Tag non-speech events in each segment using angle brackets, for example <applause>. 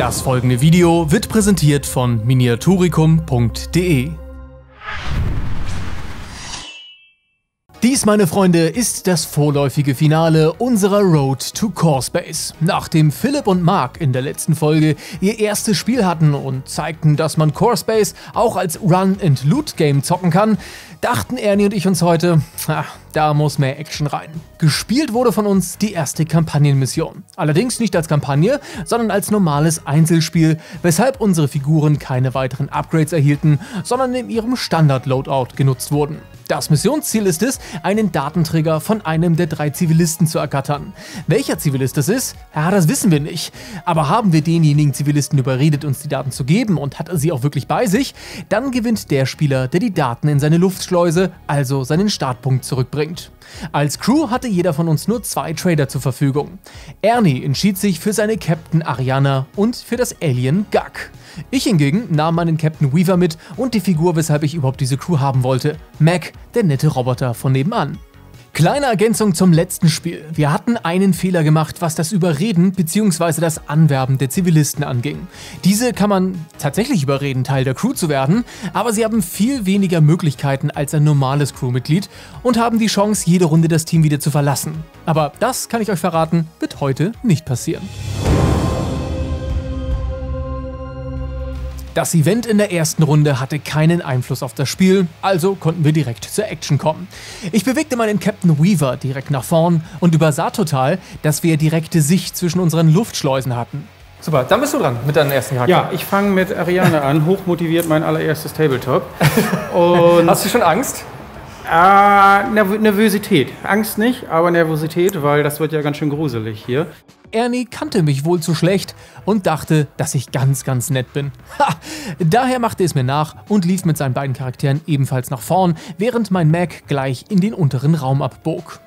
Das folgende Video wird präsentiert von miniaturicum.de. Dies, meine Freunde, ist das vorläufige Finale unserer Road to Core Space. Nachdem Philipp und Mark in der letzten Folge ihr erstes Spiel hatten und zeigten, dass man Core Space auch als Run-and-Loot-Game zocken kann, dachten Ernie und ich uns heute, ach, da muss mehr Action rein. Gespielt wurde von uns die erste Kampagnenmission. Allerdings nicht als Kampagne, sondern als normales Einzelspiel, weshalb unsere Figuren keine weiteren Upgrades erhielten, sondern in ihrem Standard-Loadout genutzt wurden. Das Missionsziel ist es, einen Datenträger von einem der drei Zivilisten zu ergattern. Welcher Zivilist es ist? Ja, das wissen wir nicht. Aber haben wir denjenigen Zivilisten überredet, uns die Daten zu geben und hat er sie auch wirklich bei sich, dann gewinnt der Spieler, der die Daten in seine Luftschleuse, also seinen Startpunkt zurückbringt. Als Crew hatte jeder von uns nur zwei Trader zur Verfügung. Ernie entschied sich für seine Captain Ariana und für das Alien Gug. Ich hingegen nahm meinen Captain Weaver mit und die Figur, weshalb ich überhaupt diese Crew haben wollte, Mac, der nette Roboter von nebenan. Kleine Ergänzung zum letzten Spiel. Wir hatten einen Fehler gemacht, was das Überreden bzw. das Anwerben der Zivilisten anging. Diese kann man tatsächlich überreden, Teil der Crew zu werden, aber sie haben viel weniger Möglichkeiten als ein normales Crewmitglied und haben die Chance, jede Runde das Team wieder zu verlassen. Aber das kann ich euch verraten, wird heute nicht passieren. Das Event in der ersten Runde hatte keinen Einfluss auf das Spiel, also konnten wir direkt zur Action kommen. Ich bewegte meinen Captain Weaver direkt nach vorn und übersah total, dass wir direkte Sicht zwischen unseren Luftschleusen hatten. Super, dann bist du dran mit deinem ersten Charakter. Ja, ich fange mit Ariane an, hochmotiviert mein allererstes Tabletop. Und Hast du schon Angst? Äh, Nervosität. Angst nicht, aber Nervosität, weil das wird ja ganz schön gruselig hier. Ernie kannte mich wohl zu schlecht und dachte, dass ich ganz, ganz nett bin. Ha! Daher machte es mir nach und lief mit seinen beiden Charakteren ebenfalls nach vorn, während mein Mac gleich in den unteren Raum abbog.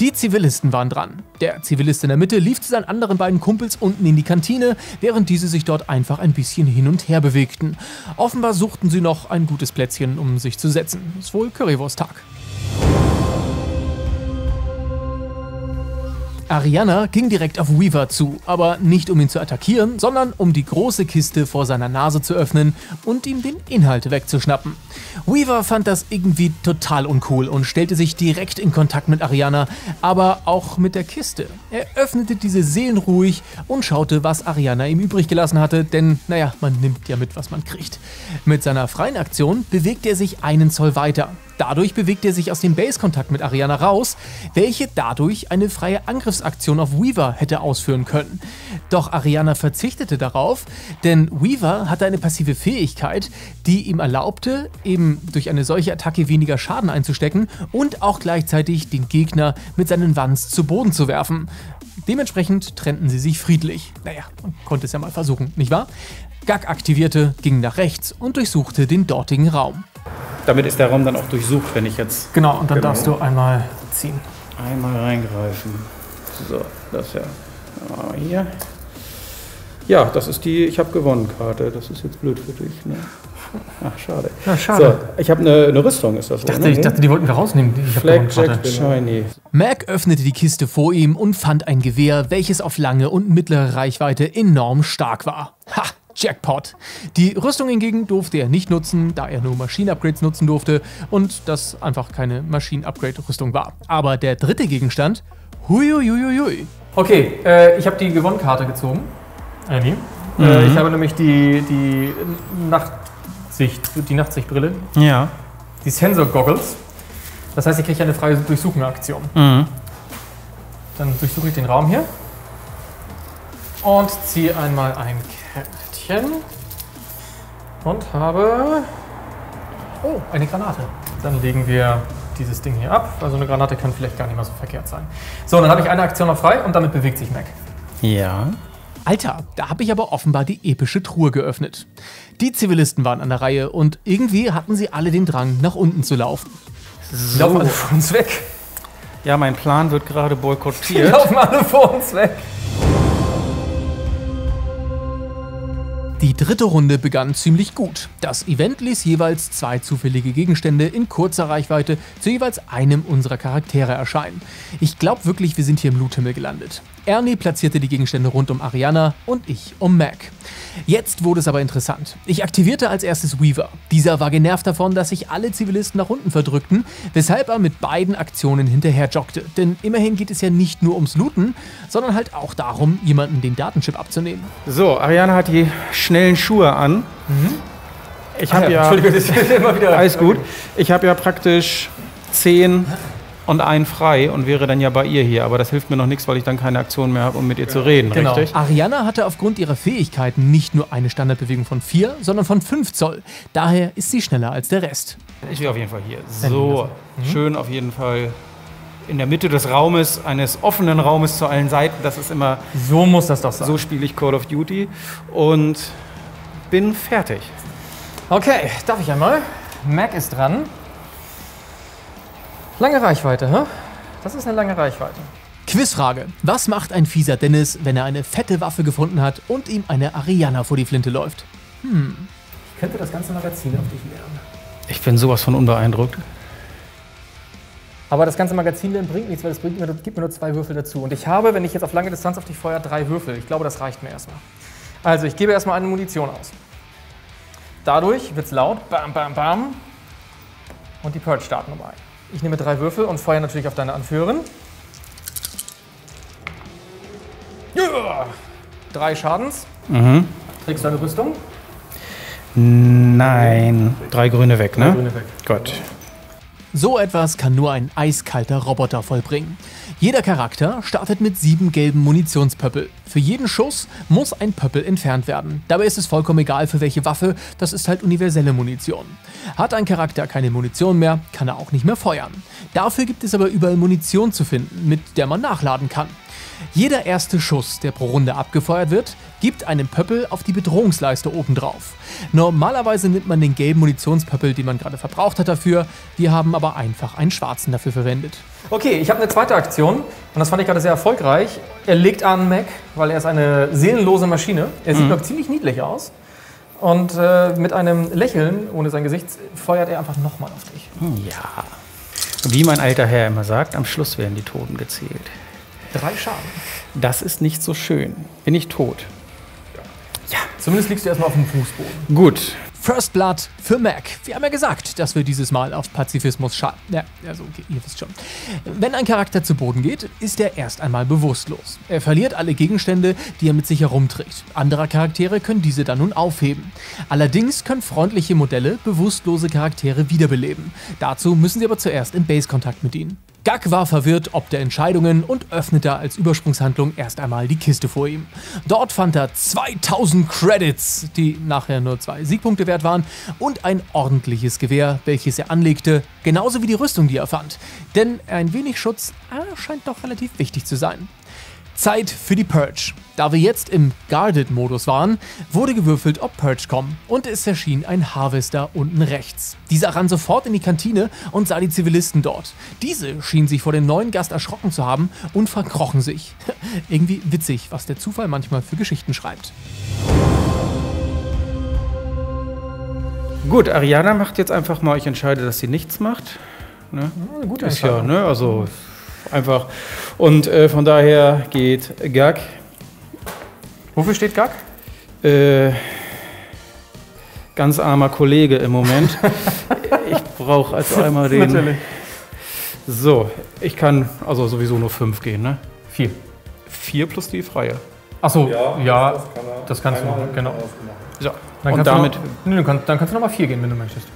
Die Zivilisten waren dran. Der Zivilist in der Mitte lief zu seinen anderen beiden Kumpels unten in die Kantine, während diese sich dort einfach ein bisschen hin und her bewegten. Offenbar suchten sie noch ein gutes Plätzchen, um sich zu setzen. Ist wohl Currywurst-Tag. Ariana ging direkt auf Weaver zu, aber nicht um ihn zu attackieren, sondern um die große Kiste vor seiner Nase zu öffnen und ihm den Inhalt wegzuschnappen. Weaver fand das irgendwie total uncool und stellte sich direkt in Kontakt mit Ariana, aber auch mit der Kiste. Er öffnete diese seelenruhig und schaute, was Ariana ihm übrig gelassen hatte, denn naja, man nimmt ja mit, was man kriegt. Mit seiner freien Aktion bewegte er sich einen Zoll weiter. Dadurch bewegt er sich aus dem Base-Kontakt mit Ariana raus, welche dadurch eine freie Angriffsaktion auf Weaver hätte ausführen können. Doch Ariana verzichtete darauf, denn Weaver hatte eine passive Fähigkeit, die ihm erlaubte, eben durch eine solche Attacke weniger Schaden einzustecken und auch gleichzeitig den Gegner mit seinen Wands zu Boden zu werfen. Dementsprechend trennten sie sich friedlich. Naja, man konnte es ja mal versuchen, nicht wahr? Gag aktivierte, ging nach rechts und durchsuchte den dortigen Raum. Damit ist der Raum dann auch durchsucht, wenn ich jetzt. Genau, und dann genau. darfst du einmal ziehen. Einmal reingreifen. So, das ja. Oh, hier. Ja, das ist die Ich habe gewonnen Karte. Das ist jetzt blöd für dich. Ne? Ach, schade. Ja, schade. So, ich habe eine, eine, Rüstung, ist das ich dachte, ne? ich dachte, die wollten wir rausnehmen. Ich Flag Jack Shiny. Mac öffnete die Kiste vor ihm und fand ein Gewehr, welches auf lange und mittlere Reichweite enorm stark war. Ha! Jackpot. Die Rüstung hingegen durfte er nicht nutzen, da er nur Maschinen-Upgrades nutzen durfte und das einfach keine Maschinen-Upgrade-Rüstung war. Aber der dritte Gegenstand, huiuiuiui. Okay, äh, ich habe die Gewonnenkarte gezogen. Annie. Mhm. Äh, ich habe nämlich die, die Nachtsicht, die Nachtsichtbrille. Ja. Die Sensor Goggles. Das heißt, ich kriege eine freie Durchsuchen-Aktion. Mhm. Dann durchsuche ich den Raum hier und ziehe einmal ein Kärtchen und habe oh, eine Granate. Dann legen wir dieses Ding hier ab. Also eine Granate kann vielleicht gar nicht mal so verkehrt sein. So, dann habe ich eine Aktion noch frei und damit bewegt sich Mac. Ja. Alter, da habe ich aber offenbar die epische Truhe geöffnet. Die Zivilisten waren an der Reihe und irgendwie hatten sie alle den Drang, nach unten zu laufen. So. Laufen alle vor uns weg. Ja, mein Plan wird gerade boykottiert. Die <laughs> laufen alle vor uns weg. Die dritte Runde begann ziemlich gut. Das Event ließ jeweils zwei zufällige Gegenstände in kurzer Reichweite zu jeweils einem unserer Charaktere erscheinen. Ich glaube wirklich, wir sind hier im Loothimmel gelandet. Ernie platzierte die Gegenstände rund um Ariana und ich um Mac. Jetzt wurde es aber interessant. Ich aktivierte als erstes Weaver. Dieser war genervt davon, dass sich alle Zivilisten nach unten verdrückten, weshalb er mit beiden Aktionen hinterher joggte. Denn immerhin geht es ja nicht nur ums Looten, sondern halt auch darum, jemanden den Datenchip abzunehmen. So, Ariana hat die schnellen Schuhe an. Ich habe ja, Entschuldigung, das ist immer wieder. <laughs> alles gut. Ich habe ja praktisch 10 und einen frei und wäre dann ja bei ihr hier. Aber das hilft mir noch nichts, weil ich dann keine Aktion mehr habe, um mit ihr zu reden, Genau. richtig? Ariana hatte aufgrund ihrer Fähigkeiten nicht nur eine Standardbewegung von 4, sondern von 5 Zoll. Daher ist sie schneller als der Rest. Ich will auf jeden Fall hier. So, schön auf jeden Fall in der Mitte des Raumes, eines offenen Raumes zu allen Seiten. Das ist immer, So muss das doch sein. so spiele ich Call of Duty. Und bin fertig. Okay, darf ich einmal? Mac ist dran. Lange Reichweite, hä? Das ist eine lange Reichweite. Quizfrage. Was macht ein fieser Dennis, wenn er eine fette Waffe gefunden hat und ihm eine Ariana vor die Flinte läuft? Ich könnte das ganze Magazin auf dich leeren. Ich bin sowas von unbeeindruckt. Aber das ganze Magazin leeren bringt nichts, weil es bringt mir, nur- gibt mir nur zwei Würfel dazu. Und ich habe, wenn ich jetzt auf lange Distanz auf dich feuere, drei Würfel. Ich glaube, das reicht mir erstmal. Also, ich gebe erstmal eine Munition aus. Dadurch wird es laut. Bam, bam, bam. Und die Purge starten dabei. Ich nehme drei Würfel und feuere natürlich auf deine Anführerin. Ja! Drei Schadens. Mhm. Trägst du eine Rüstung? Nein. Drei Grüne weg, ne? Grüne weg. Gott. So etwas kann nur ein eiskalter Roboter vollbringen. Jeder Charakter startet mit sieben gelben Munitionspöppel. Für jeden Schuss muss ein Pöppel entfernt werden. Dabei ist es vollkommen egal für welche Waffe, das ist halt universelle Munition. Hat ein Charakter keine Munition mehr, kann er auch nicht mehr feuern. Dafür gibt es aber überall Munition zu finden, mit der man nachladen kann. Jeder erste Schuss, der pro Runde abgefeuert wird, gibt einen Pöppel auf die Bedrohungsleiste obendrauf. Normalerweise nimmt man den gelben Munitionspöppel, den man gerade verbraucht hat dafür. Wir haben aber einfach einen schwarzen dafür verwendet. Okay, ich habe eine zweite Aktion und das fand ich gerade sehr erfolgreich. Er legt an Mac, weil er ist eine seelenlose Maschine. Er sieht noch ziemlich niedlich aus. Und äh, mit einem Lächeln ohne sein Gesicht feuert er einfach nochmal auf dich. Ja. Wie mein alter Herr immer sagt, am Schluss werden die Toten gezählt. Drei Schaden. Das ist nicht so schön. Bin ich tot? Zumindest liegst du erstmal auf dem Fußboden. Gut. First Blood für Mac. Wir haben ja gesagt, dass wir dieses Mal auf Pazifismus schauen. Ja, also okay, ihr wisst schon. Wenn ein Charakter zu Boden geht, ist er erst einmal bewusstlos. Er verliert alle Gegenstände, die er mit sich herumträgt. Andere Charaktere können diese dann nun aufheben. Allerdings können freundliche Modelle bewusstlose Charaktere wiederbeleben. Dazu müssen sie aber zuerst in Base-Kontakt mit ihnen. Gag war verwirrt ob der Entscheidungen und öffnete als Übersprungshandlung erst einmal die Kiste vor ihm. Dort fand er 2000 Credits, die nachher nur zwei Siegpunkte wert waren, und ein ordentliches Gewehr, welches er anlegte, genauso wie die Rüstung, die er fand. Denn ein wenig Schutz äh, scheint doch relativ wichtig zu sein. Zeit für die Purge. Da wir jetzt im Guarded-Modus waren, wurde gewürfelt, ob Purge kommen und es erschien ein Harvester unten rechts. Dieser rann sofort in die Kantine und sah die Zivilisten dort. Diese schienen sich vor dem neuen Gast erschrocken zu haben und verkrochen sich. <laughs> Irgendwie witzig, was der Zufall manchmal für Geschichten schreibt. Gut, Ariana macht jetzt einfach mal, ich entscheide, dass sie nichts macht. Ne? Eine gute Ist ja, ne? Also einfach. Und äh, von daher geht Gag. Wofür steht Gag? Äh, ganz armer Kollege im Moment. <laughs> ich brauche also einmal den. So, ich kann also sowieso nur fünf gehen, ne? Vier. Vier plus die freie. Achso, ja, das, kannst du machen, genau. So, Dann und kannst damit. Du noch, nee, du kannst, dann kannst du nochmal vier gehen, wenn du möchtest.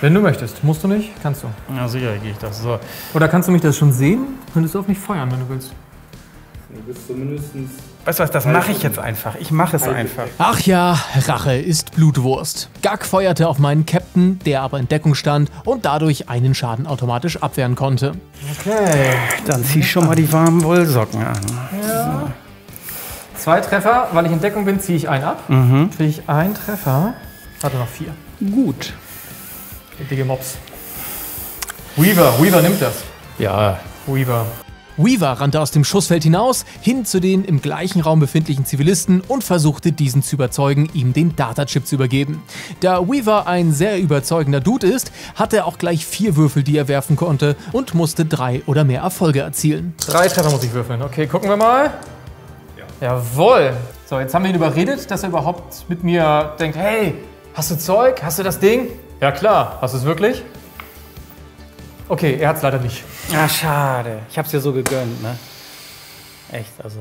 Wenn du möchtest. Musst du nicht? Kannst du. Ja, sicher gehe ich das. So. Oder kannst du mich das schon sehen? Könntest du auf mich feuern, wenn du willst. Du bist zumindest Weißt du was, das mache ich jetzt einfach. Ich mache es einfach. Ach ja, Rache ist Blutwurst. Gag feuerte auf meinen Captain, der aber in Deckung stand und dadurch einen Schaden automatisch abwehren konnte. Okay. Dann zieh schon mal die warmen Wollsocken an. Zwei Treffer, weil ich in Deckung bin, ziehe ich einen ab. Mhm. Kriege ich einen Treffer. Warte noch vier. Gut. Dicke Mops. Weaver, Weaver nimmt das. Ja, Weaver. Weaver rannte aus dem Schussfeld hinaus, hin zu den im gleichen Raum befindlichen Zivilisten und versuchte diesen zu überzeugen, ihm den Datachip zu übergeben. Da Weaver ein sehr überzeugender Dude ist, hatte er auch gleich vier Würfel, die er werfen konnte und musste drei oder mehr Erfolge erzielen. Drei Treffer muss ich würfeln. Okay, gucken wir mal. Ja. Jawohl. So, jetzt haben wir ihn überredet, dass er überhaupt mit mir denkt, hey, hast du Zeug? Hast du das Ding? Ja klar. Hast du es wirklich? Okay, er hat es leider nicht. Ah, schade. Ich hab's dir so gegönnt, ne? Echt, also.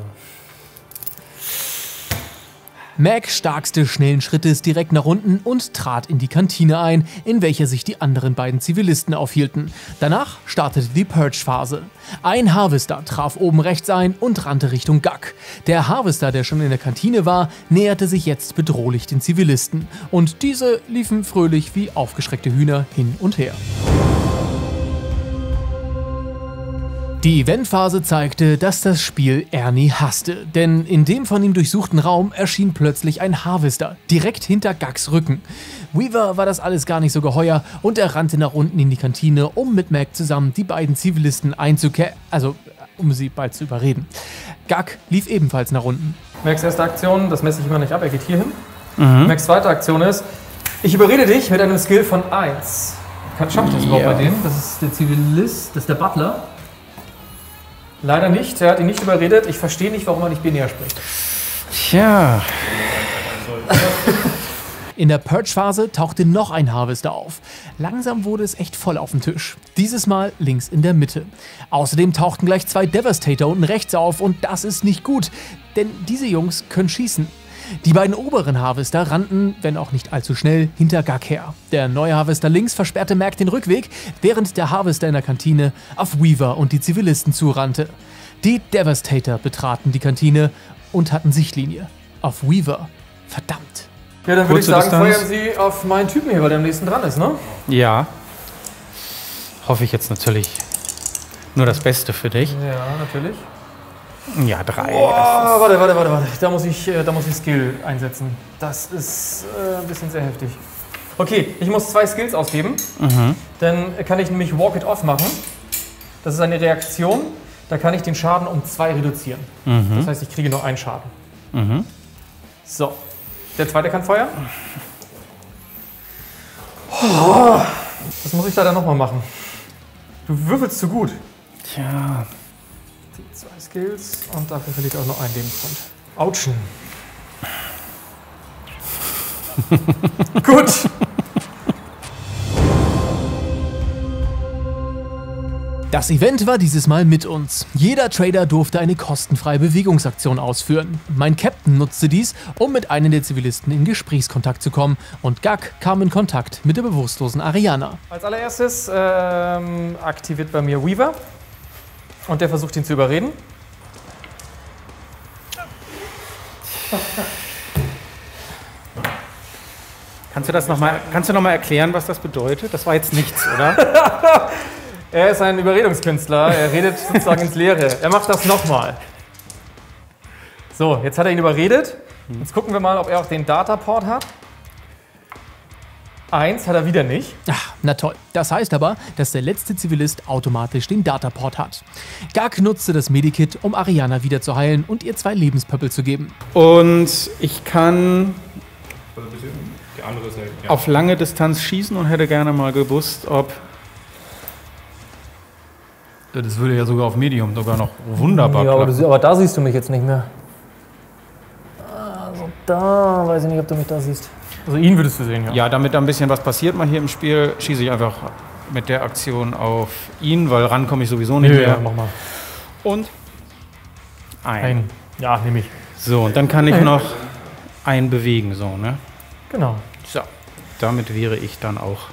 Mac starkste schnellen Schrittes direkt nach unten und trat in die Kantine ein, in welcher sich die anderen beiden Zivilisten aufhielten. Danach startete die Purge-Phase. Ein Harvester traf oben rechts ein und rannte Richtung Gag. Der Harvester, der schon in der Kantine war, näherte sich jetzt bedrohlich den Zivilisten. Und diese liefen fröhlich wie aufgeschreckte Hühner hin und her. Die Eventphase zeigte, dass das Spiel Ernie hasste, denn in dem von ihm durchsuchten Raum erschien plötzlich ein Harvester, direkt hinter Gags Rücken. Weaver war das alles gar nicht so geheuer und er rannte nach unten in die Kantine, um mit Mac zusammen die beiden Zivilisten einzukehren, also um sie bald zu überreden. Gag lief ebenfalls nach unten. Max erste Aktion, das messe ich immer nicht ab, er geht hier hin. Mhm. Max zweite Aktion ist, ich überrede dich mit einem Skill von 1. Schafft das überhaupt Ja. bei dem? Das ist der Zivilist, das ist der Butler. Leider nicht, er hat ihn nicht überredet. Ich verstehe nicht, warum er nicht binär spricht. Tja. In der Purge-Phase tauchte noch ein Harvester auf. Langsam wurde es echt voll auf dem Tisch. Dieses Mal links in der Mitte. Außerdem tauchten gleich zwei Devastator unten rechts auf und das ist nicht gut, denn diese Jungs können schießen. Die beiden oberen Harvester rannten, wenn auch nicht allzu schnell, hinter Gag her. Der neue Harvester links versperrte Mac den Rückweg, während der Harvester in der Kantine auf Weaver und die Zivilisten zurannte. Die Devastator betraten die Kantine und hatten Sichtlinie. Auf Weaver. Verdammt. Ja, dann würde ich sagen, Distanz. feuern Sie auf meinen Typen hier, weil der am nächsten dran ist, ne? Ja. Hoffe ich jetzt natürlich nur das Beste für dich. Ja, natürlich. Ja, drei. Oh, warte, warte, warte, warte. Da muss ich, äh, da muss ich Skill einsetzen. Das ist äh, ein bisschen sehr heftig. Okay, ich muss zwei Skills ausgeben. Dann kann ich nämlich Walk It Off machen. Das ist eine Reaktion. Da kann ich den Schaden um zwei reduzieren. Das heißt, ich kriege nur einen Schaden. So. Der zweite kann feuern. Oh, das muss ich leider nochmal machen. Du würfelst zu gut. Tja. Zwei Skills und dafür verliert er auch noch einen Lebenspunkt. Autschen. <laughs> Gut. Das Event war dieses Mal mit uns. Jeder Trader durfte eine kostenfreie Bewegungsaktion ausführen. Mein Captain nutzte dies, um mit einem der Zivilisten in Gesprächskontakt zu kommen und Gag kam in Kontakt mit der bewusstlosen Ariana. Als allererstes ähm, aktiviert bei mir Weaver. Und der versucht ihn zu überreden. Kannst du das nochmal noch mal erklären, was das bedeutet? Das war jetzt nichts, oder? <laughs> Er ist ein Überredungskünstler. Er redet sozusagen ins Leere. Er macht das nochmal. So, jetzt hat er ihn überredet. Jetzt gucken wir mal, ob er auch den Dataport hat. Eins hat er wieder nicht. Ach, na toll. Das heißt aber, dass der letzte Zivilist automatisch den Dataport hat. Gag nutzte das Medikit, um Ariana wieder zu heilen und ihr zwei Lebenspöppel zu geben. Und ich kann andere Seite. Ja. auf lange Distanz schießen und hätte gerne mal gewusst, ob. Das würde ja sogar auf Medium sogar noch wunderbar Ja, aber, du, aber da siehst du mich jetzt nicht mehr. Also da weiß ich nicht, ob du mich da siehst. Also ihn würdest du sehen, ja. Ja, damit da ein bisschen was passiert mal hier im Spiel, schieße ich einfach mit der Aktion auf ihn, weil ran komme ich sowieso nicht Nö, mehr. ja, mach mal. Und ein. Ein. Ja, nehme ich. So, und dann kann ich noch einen bewegen, so, ne? Genau. Damit wäre ich dann auch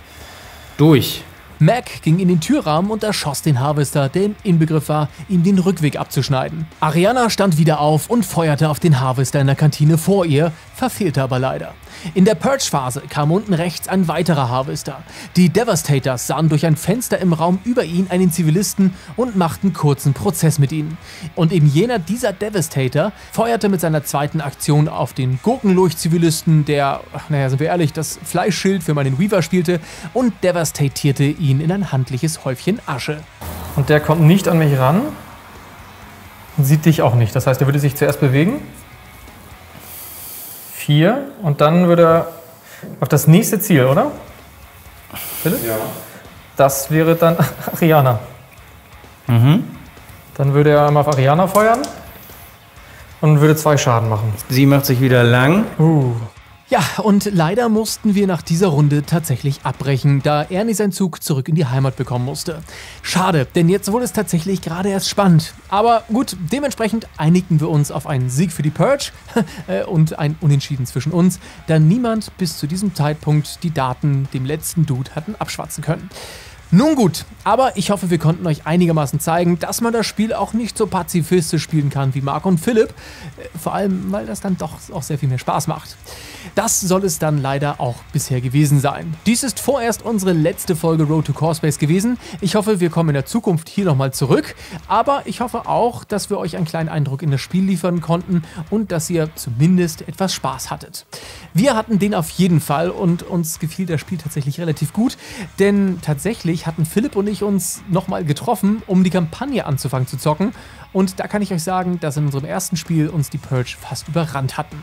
durch. Mac ging in den Türrahmen und erschoss den Harvester, der im Inbegriff war, ihm den Rückweg abzuschneiden. Ariana stand wieder auf und feuerte auf den Harvester in der Kantine vor ihr, verfehlte aber leider. In der Purge-Phase kam unten rechts ein weiterer Harvester. Die Devastators sahen durch ein Fenster im Raum über ihn einen Zivilisten und machten kurzen Prozess mit ihnen. Und eben jener dieser Devastator feuerte mit seiner zweiten Aktion auf den Gurkenlurch-Zivilisten, der, naja, sind wir ehrlich, das Fleischschild für meinen Weaver spielte und devastatierte ihn in ein handliches Häufchen Asche. Und der kommt nicht an mich ran. Sieht dich auch nicht. Das heißt, er würde sich zuerst bewegen. Vier. Und dann würde er auf das nächste Ziel, oder? Philipp? Ja. Das wäre dann <laughs> Ariana. Mhm. Dann würde er einmal auf Ariana feuern und würde zwei Schaden machen. Sie macht sich wieder lang. Uh. Ja, und leider mussten wir nach dieser Runde tatsächlich abbrechen, da Ernie seinen Zug zurück in die Heimat bekommen musste. Schade, denn jetzt wurde es tatsächlich gerade erst spannend. Aber gut, dementsprechend einigten wir uns auf einen Sieg für die Purge <laughs> äh, und ein Unentschieden zwischen uns, da niemand bis zu diesem Zeitpunkt die Daten dem letzten Dude hatten abschwatzen können. Nun gut, aber ich hoffe, wir konnten euch einigermaßen zeigen, dass man das Spiel auch nicht so pazifistisch spielen kann wie Marc und Philipp. Äh, Vor allem, weil das dann doch auch sehr viel mehr Spaß macht. Das soll es dann leider auch bisher gewesen sein. Dies ist vorerst unsere letzte Folge Road to Corespace gewesen. Ich hoffe, wir kommen in der Zukunft hier nochmal zurück. Aber ich hoffe auch, dass wir euch einen kleinen Eindruck in das Spiel liefern konnten und dass ihr zumindest etwas Spaß hattet. Wir hatten den auf jeden Fall und uns gefiel das Spiel tatsächlich relativ gut, denn tatsächlich hatten Philipp und ich uns nochmal getroffen, um die Kampagne anzufangen zu zocken. Und da kann ich euch sagen, dass in unserem ersten Spiel uns die Purge fast überrannt hatten.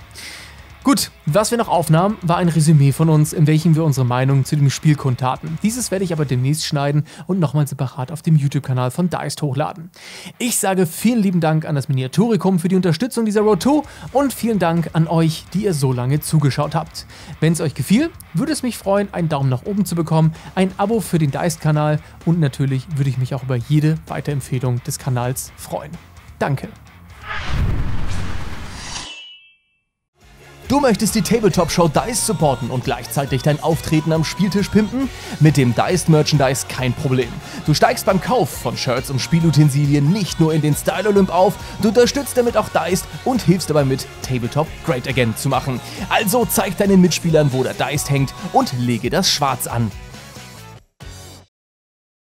Gut, was wir noch aufnahmen, war ein Resümee von uns, in welchem wir unsere Meinung zu dem Spiel kundtaten. Dieses werde ich aber demnächst schneiden und nochmal separat auf dem YouTube-Kanal von Deist hochladen. Ich sage vielen lieben Dank an das Miniaturikum für die Unterstützung dieser Road 2 und vielen Dank an euch, die ihr so lange zugeschaut habt. Wenn es euch gefiel, würde es mich freuen, einen Daumen nach oben zu bekommen, ein Abo für den Deist-Kanal und natürlich würde ich mich auch über jede Weiterempfehlung des Kanals freuen. Danke. Du möchtest die Tabletop-Show Dice supporten und gleichzeitig dein Auftreten am Spieltisch pimpen? Mit dem Dice Merchandise kein Problem. Du steigst beim Kauf von Shirts und Spielutensilien nicht nur in den Style Olymp auf, du unterstützt damit auch Dice und hilfst dabei mit, Tabletop great again zu machen. Also zeig deinen Mitspielern, wo der Dice hängt und lege das Schwarz an.